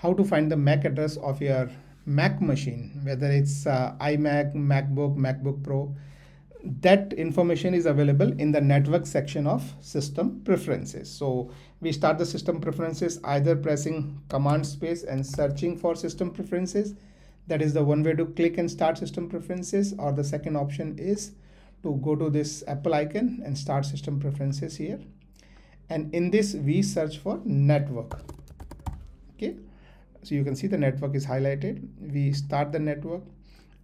how to find the MAC address of your Mac machine, whether it's uh, iMac, MacBook, MacBook Pro. That information is available in the network section of system preferences. So we start the system preferences either pressing command space and searching for system preferences. That is the one way to click and start system preferences or the second option is to go to this Apple icon and start system preferences here. And in this we search for network. Okay so you can see the network is highlighted. We start the network.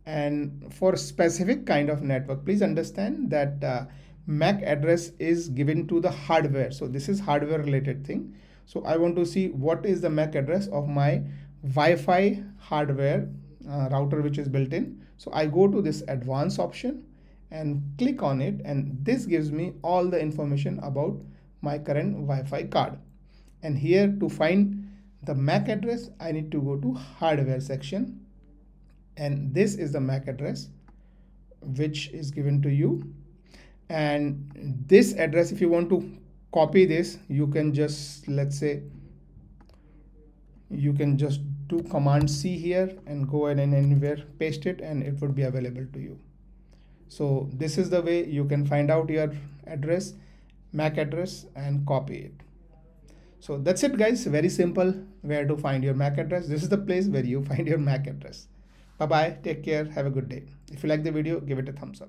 And for specific kind of network please understand that uh, MAC address is given to the hardware. So this is hardware related thing. So I want to see what is the MAC address of my Wi-Fi hardware uh, router which is built in. So I go to this advanced option and click on it and this gives me all the information about my current Wi-Fi card. And here to find the MAC address, I need to go to hardware section. And this is the MAC address which is given to you. And this address, if you want to copy this, you can just, let's say, you can just do command C here and go and anywhere paste it and it would be available to you. So this is the way you can find out your address, MAC address and copy it. So that's it guys, very simple where to find your MAC address. This is the place where you find your MAC address. Bye bye, take care, have a good day. If you like the video, give it a thumbs up.